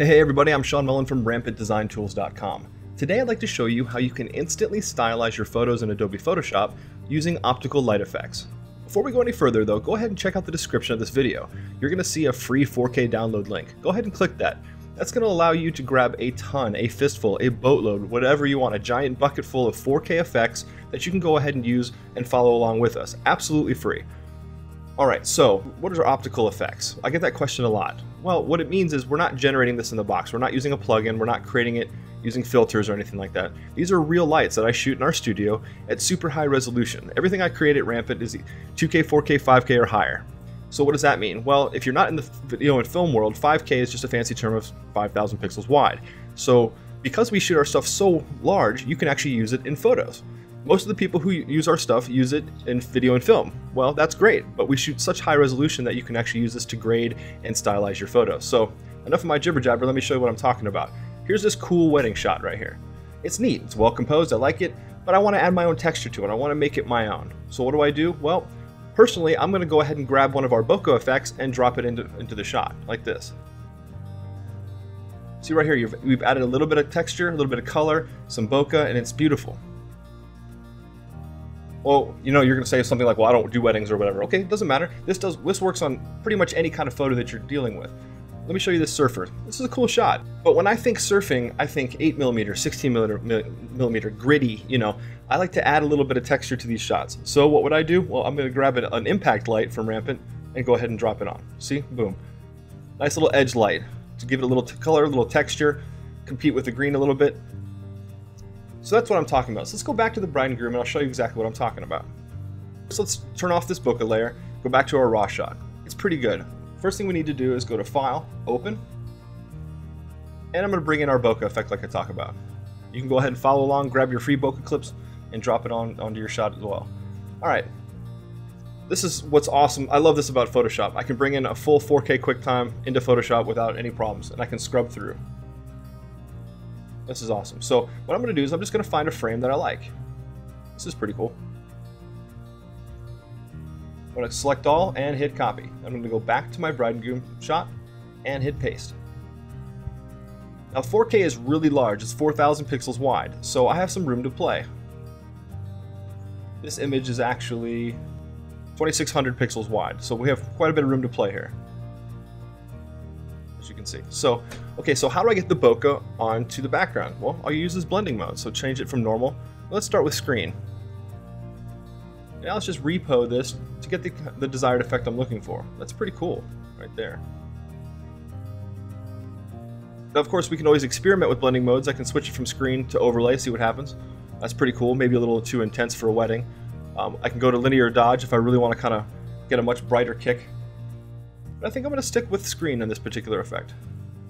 Hey, hey everybody, I'm Sean Mullen from RampantDesignTools.com. Today I'd like to show you how you can instantly stylize your photos in Adobe Photoshop using optical light effects. Before we go any further though, go ahead and check out the description of this video. You're going to see a free 4K download link. Go ahead and click that. That's going to allow you to grab a ton, a fistful, a boatload, whatever you want, a giant bucket full of 4K effects that you can go ahead and use and follow along with us. Absolutely free. Alright, so what are optical effects? I get that question a lot. Well, what it means is we're not generating this in the box. We're not using a plugin, we're not creating it using filters or anything like that. These are real lights that I shoot in our studio at super high resolution. Everything I create at Rampant is 2K, 4K, 5K or higher. So what does that mean? Well, if you're not in the video and film world, 5K is just a fancy term of 5,000 pixels wide. So because we shoot our stuff so large, you can actually use it in photos. Most of the people who use our stuff use it in video and film. Well, that's great, but we shoot such high resolution that you can actually use this to grade and stylize your photos. So enough of my jibber jabber, let me show you what I'm talking about. Here's this cool wedding shot right here. It's neat, it's well composed, I like it, but I want to add my own texture to it. I want to make it my own. So what do I do? Well, personally, I'm going to go ahead and grab one of our bokeh effects and drop it into, into the shot, like this. See right here, we've added a little bit of texture, a little bit of color, some bokeh, and it's beautiful well, you know, you're going to say something like, well, I don't do weddings or whatever. Okay, it doesn't matter. This does this works on pretty much any kind of photo that you're dealing with. Let me show you this surfer. This is a cool shot. But when I think surfing, I think 8 millimeter, 16 millimeter, millimeter, gritty, you know. I like to add a little bit of texture to these shots. So what would I do? Well, I'm going to grab an, an impact light from Rampant and go ahead and drop it on. See? Boom. Nice little edge light to give it a little color, a little texture, compete with the green a little bit. So that's what I'm talking about. So let's go back to the bride and groom and I'll show you exactly what I'm talking about. So let's turn off this bokeh layer, go back to our raw shot. It's pretty good. First thing we need to do is go to File, Open, and I'm going to bring in our bokeh effect like I talk about. You can go ahead and follow along, grab your free bokeh clips, and drop it on onto your shot as well. Alright, this is what's awesome. I love this about Photoshop. I can bring in a full 4K QuickTime into Photoshop without any problems, and I can scrub through. This is awesome. So what I'm going to do is I'm just going to find a frame that I like. This is pretty cool. I'm going to select all and hit copy. I'm going to go back to my bride and groom shot and hit paste. Now 4K is really large, it's 4,000 pixels wide, so I have some room to play. This image is actually 2600 pixels wide, so we have quite a bit of room to play here you can see. So, okay, so how do I get the bokeh onto the background? Well, I'll use this blending mode, so change it from normal. Let's start with screen. Now let's just repo this to get the, the desired effect I'm looking for. That's pretty cool, right there. Now, of course, we can always experiment with blending modes. I can switch it from screen to overlay, see what happens. That's pretty cool, maybe a little too intense for a wedding. Um, I can go to linear dodge if I really want to kind of get a much brighter kick but I think I'm going to stick with screen on this particular effect.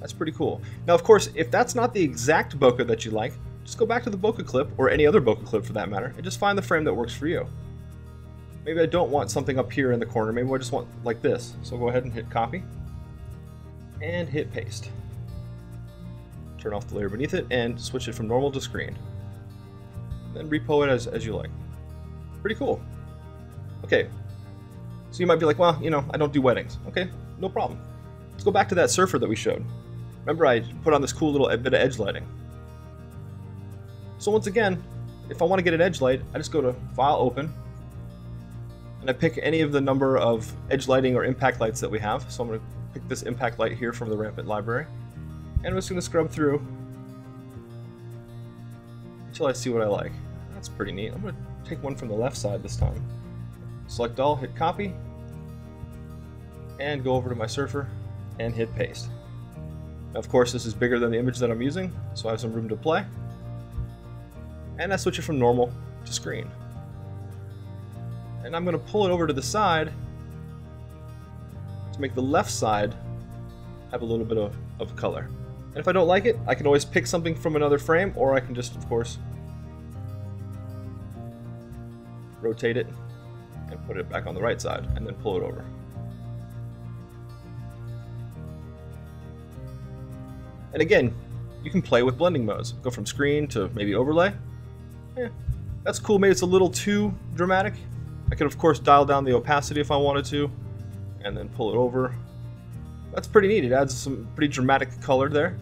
That's pretty cool. Now, of course, if that's not the exact bokeh that you like, just go back to the bokeh clip, or any other bokeh clip for that matter, and just find the frame that works for you. Maybe I don't want something up here in the corner, maybe I just want like this. So go ahead and hit copy, and hit paste. Turn off the layer beneath it, and switch it from normal to screen. Then repo it as, as you like. Pretty cool. Okay, so you might be like, well, you know, I don't do weddings. Okay, no problem. Let's go back to that surfer that we showed. Remember I put on this cool little bit of edge lighting. So once again, if I want to get an edge light, I just go to File, Open, and I pick any of the number of edge lighting or impact lights that we have. So I'm going to pick this impact light here from the Rampant library. And I'm just going to scrub through until I see what I like. That's pretty neat. I'm going to take one from the left side this time. Select all, hit copy, and go over to my surfer and hit paste. Of course, this is bigger than the image that I'm using, so I have some room to play. And I switch it from normal to screen. And I'm going to pull it over to the side to make the left side have a little bit of, of color. And if I don't like it, I can always pick something from another frame, or I can just, of course, rotate it put it back on the right side and then pull it over. And again, you can play with blending modes. Go from screen to maybe overlay. Yeah, that's cool. Maybe it's a little too dramatic. I could of course dial down the opacity if I wanted to and then pull it over That's pretty neat. It adds some pretty dramatic color there.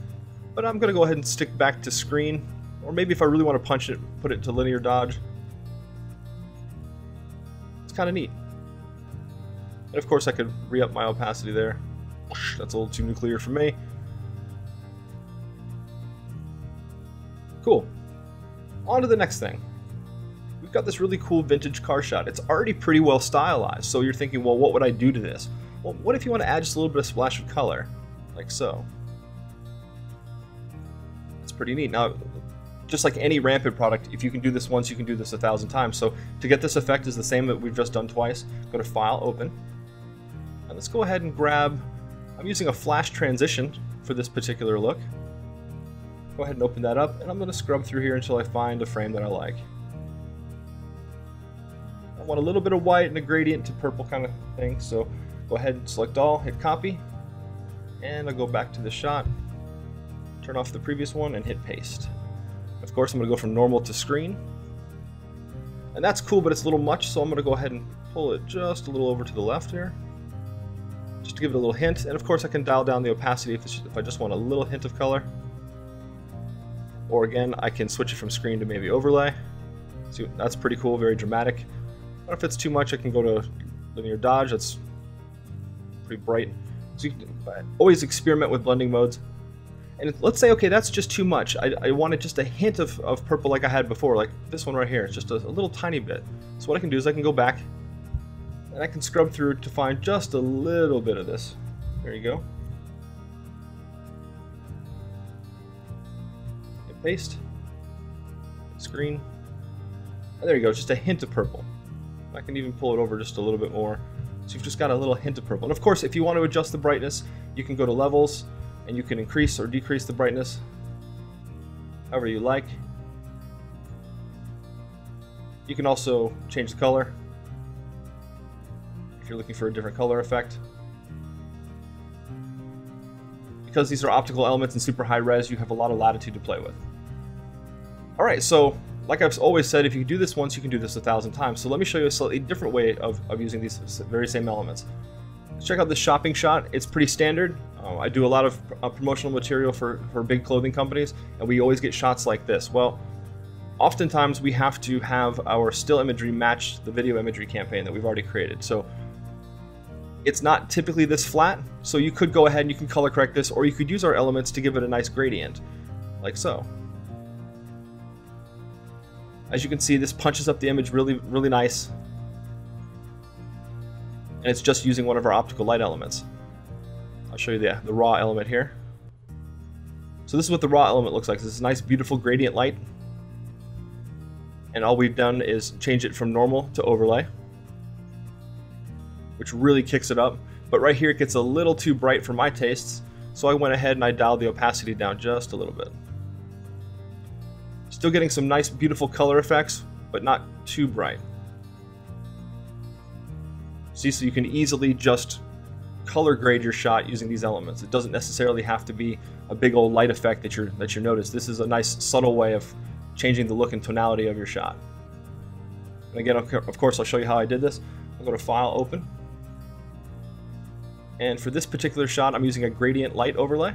But I'm going to go ahead and stick back to screen. Or maybe if I really want to punch it, put it to linear dodge. Kind of neat. And of course I could re-up my opacity there. That's a little too nuclear for me. Cool. On to the next thing. We've got this really cool vintage car shot. It's already pretty well stylized, so you're thinking, well, what would I do to this? Well, what if you want to add just a little bit of splash of color? Like so. It's pretty neat. Now, just like any Rampant product, if you can do this once, you can do this a thousand times. So to get this effect is the same that we've just done twice. Go to File, Open. And let's go ahead and grab, I'm using a flash transition for this particular look. Go ahead and open that up, and I'm going to scrub through here until I find a frame that I like. I want a little bit of white and a gradient to purple kind of thing, so go ahead and select all, hit copy, and I'll go back to the shot, turn off the previous one, and hit paste. Of course, I'm going to go from normal to screen. And that's cool, but it's a little much, so I'm going to go ahead and pull it just a little over to the left here. Just to give it a little hint. And of course, I can dial down the opacity if, if I just want a little hint of color. Or again, I can switch it from screen to maybe overlay. See, that's pretty cool, very dramatic. But if it's too much, I can go to linear dodge. That's pretty bright. So you always experiment with blending modes. And let's say, okay, that's just too much. I, I wanted just a hint of, of purple like I had before, like this one right here. It's just a, a little tiny bit. So what I can do is I can go back and I can scrub through to find just a little bit of this. There you go. And paste, screen, and there you go, just a hint of purple. I can even pull it over just a little bit more. So you've just got a little hint of purple. And of course, if you want to adjust the brightness, you can go to levels and you can increase or decrease the brightness however you like. You can also change the color if you're looking for a different color effect. Because these are optical elements in super high res, you have a lot of latitude to play with. Alright, so like I've always said, if you do this once, you can do this a thousand times. So let me show you a slightly different way of, of using these very same elements. Let's check out this shopping shot. It's pretty standard. I do a lot of uh, promotional material for, for big clothing companies, and we always get shots like this. Well, oftentimes we have to have our still imagery match the video imagery campaign that we've already created. So it's not typically this flat, so you could go ahead and you can color correct this, or you could use our elements to give it a nice gradient, like so. As you can see, this punches up the image really, really nice. And it's just using one of our optical light elements. I'll show you the, the raw element here. So this is what the raw element looks like. This is a nice, beautiful gradient light. And all we've done is change it from normal to overlay, which really kicks it up. But right here, it gets a little too bright for my tastes, so I went ahead and I dialed the opacity down just a little bit. Still getting some nice, beautiful color effects, but not too bright. See, so you can easily just color grade your shot using these elements. It doesn't necessarily have to be a big old light effect that you're that you notice. This is a nice subtle way of changing the look and tonality of your shot. And again, of course, I'll show you how I did this. I'll go to File, Open. And for this particular shot, I'm using a gradient light overlay.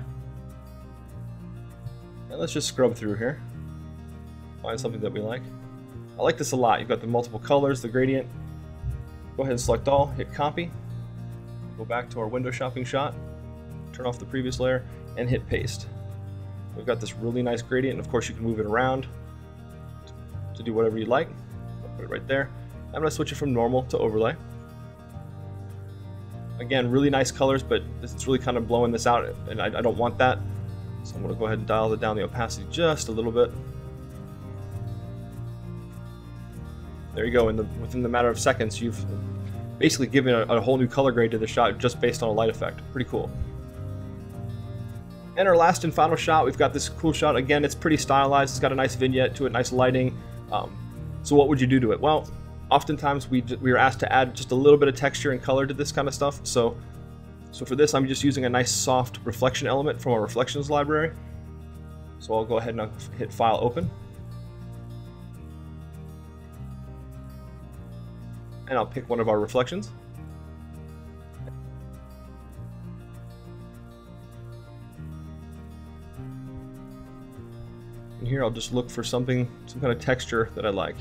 And let's just scrub through here find something that we like. I like this a lot. You've got the multiple colors, the gradient. Go ahead and select all, hit copy. Go back to our window shopping shot, turn off the previous layer, and hit paste. We've got this really nice gradient, and of course you can move it around to do whatever you like. I'll put it right there. I'm going to switch it from normal to overlay. Again, really nice colors, but it's really kind of blowing this out, and I, I don't want that. So I'm going to go ahead and dial it down the opacity just a little bit. There you go. In the within the matter of seconds, you've basically giving a, a whole new color grade to the shot just based on a light effect. Pretty cool. And our last and final shot, we've got this cool shot. Again, it's pretty stylized. It's got a nice vignette to it, nice lighting. Um, so what would you do to it? Well, oftentimes we, we are asked to add just a little bit of texture and color to this kind of stuff. So, so for this, I'm just using a nice soft reflection element from our reflections library. So I'll go ahead and hit File, Open. and I'll pick one of our reflections. And here I'll just look for something, some kind of texture that I like.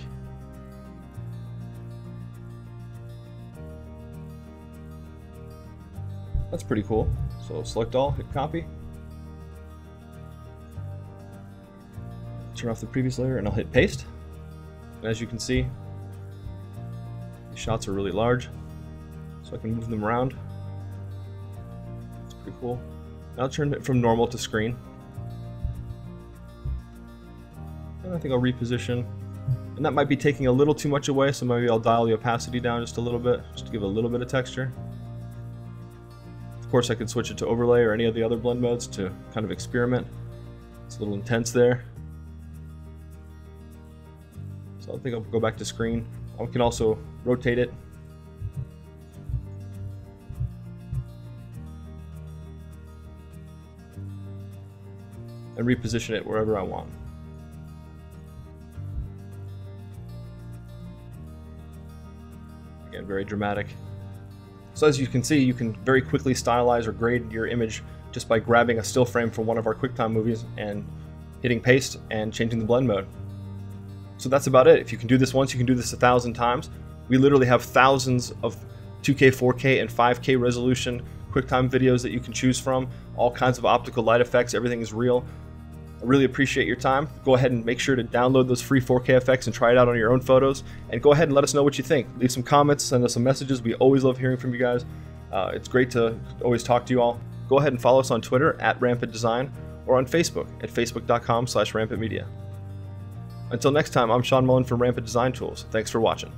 That's pretty cool. So select all, hit copy. Turn off the previous layer and I'll hit paste. And as you can see, shots are really large, so I can move them around. It's pretty cool. I'll turn it from normal to screen. And I think I'll reposition. And that might be taking a little too much away, so maybe I'll dial the opacity down just a little bit, just to give a little bit of texture Of course, I could switch it to overlay or any of the other blend modes to kind of experiment. It's a little intense there. So I think I'll go back to screen. I can also rotate it. And reposition it wherever I want. Again, very dramatic. So as you can see, you can very quickly stylize or grade your image just by grabbing a still frame from one of our QuickTime movies and hitting paste and changing the blend mode. So that's about it. If you can do this once, you can do this a thousand times. We literally have thousands of 2K, 4K, and 5K resolution QuickTime videos that you can choose from. All kinds of optical light effects, everything is real. I really appreciate your time. Go ahead and make sure to download those free 4K effects and try it out on your own photos. And go ahead and let us know what you think. Leave some comments, send us some messages. We always love hearing from you guys. Uh, it's great to always talk to you all. Go ahead and follow us on Twitter at Rampant Design or on Facebook at facebook.com slash rampantmedia. Until next time, I'm Sean Mullen from Rampant Design Tools. Thanks for watching.